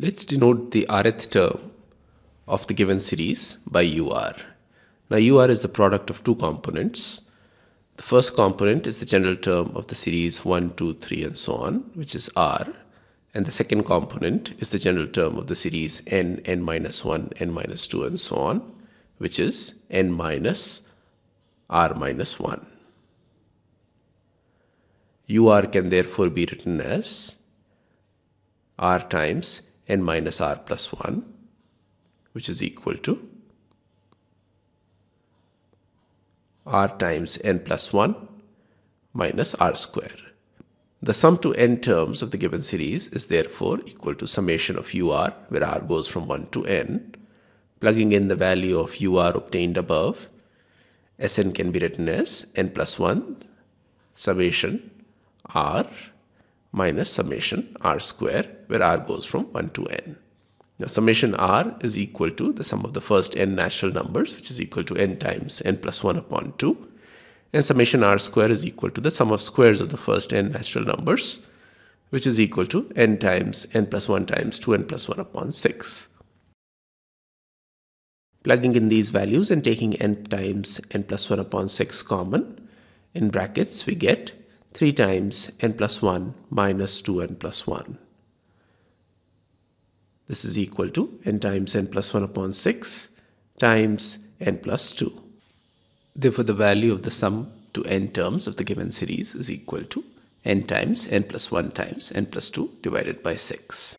Let's denote the rth term of the given series by UR. Now UR is the product of two components. The first component is the general term of the series 1, 2, 3 and so on, which is R. And the second component is the general term of the series n, n minus 1, n minus 2 and so on, which is n minus r minus 1. UR can therefore be written as r times n minus r plus 1 which is equal to r times n plus 1 minus r square. The sum to n terms of the given series is therefore equal to summation of ur where r goes from 1 to n. Plugging in the value of ur obtained above, Sn can be written as n plus 1 summation r minus summation r square where r goes from 1 to n. Now summation r is equal to the sum of the first n natural numbers which is equal to n times n plus 1 upon 2 and summation r square is equal to the sum of squares of the first n natural numbers which is equal to n times n plus 1 times 2n plus 1 upon 6. Plugging in these values and taking n times n plus 1 upon 6 common in brackets we get 3 times n plus 1 minus 2n plus 1. This is equal to n times n plus 1 upon 6 times n plus 2. Therefore, the value of the sum to n terms of the given series is equal to n times n plus 1 times n plus 2 divided by 6.